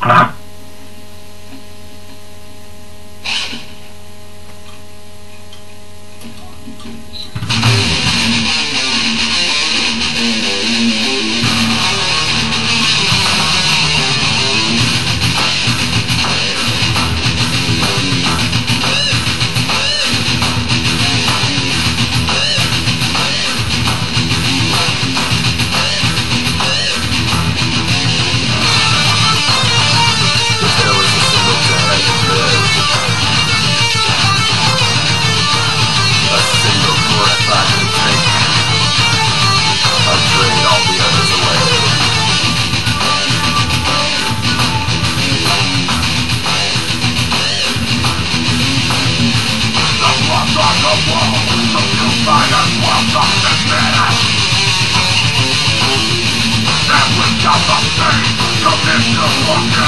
Thank you. Come into the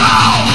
Não!